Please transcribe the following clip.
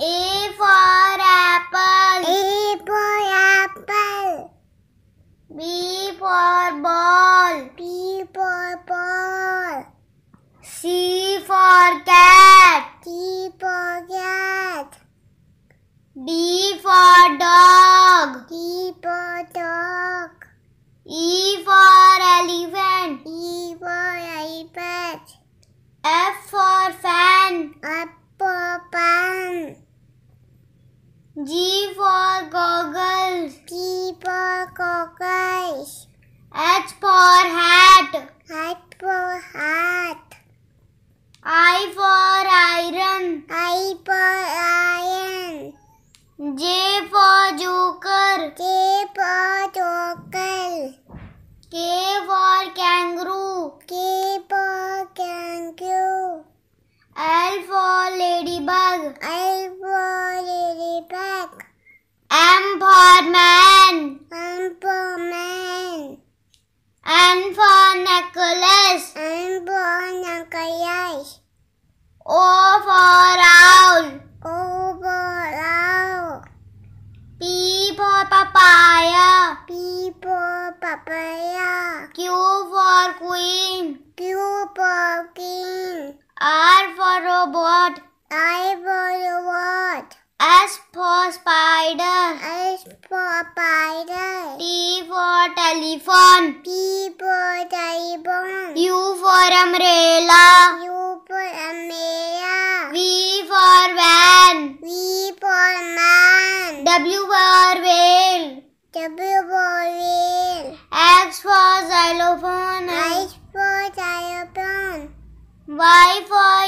A for apple. A for apple. B for ball. B for ball. C for cat. D for cat. D for dog. D for dog. E for G for goggles. G for goggles. H for hat. H for hat. I for iron. I for iron. J for joker. J for man. M for man. N for necklace. N for necklace. O for owl. O for owl. P for papaya. P for papaya. Q for queen. Q for for spider. T for telephone. P for telephone. U for umbrella. U for umbrella. V for van. V for man. W for whale. W for whale. X for xylophone. X for telephone. Y for